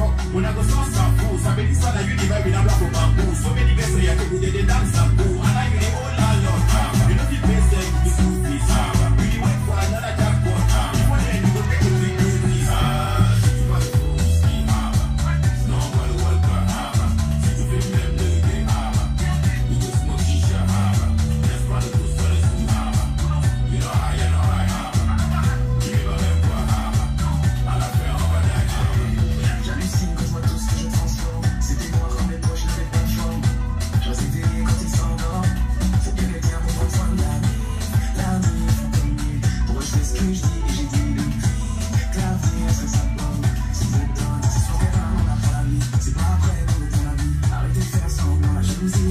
When I go so fools, I believe that you never been a black bamboo. So many guys say I could do the dance and boo.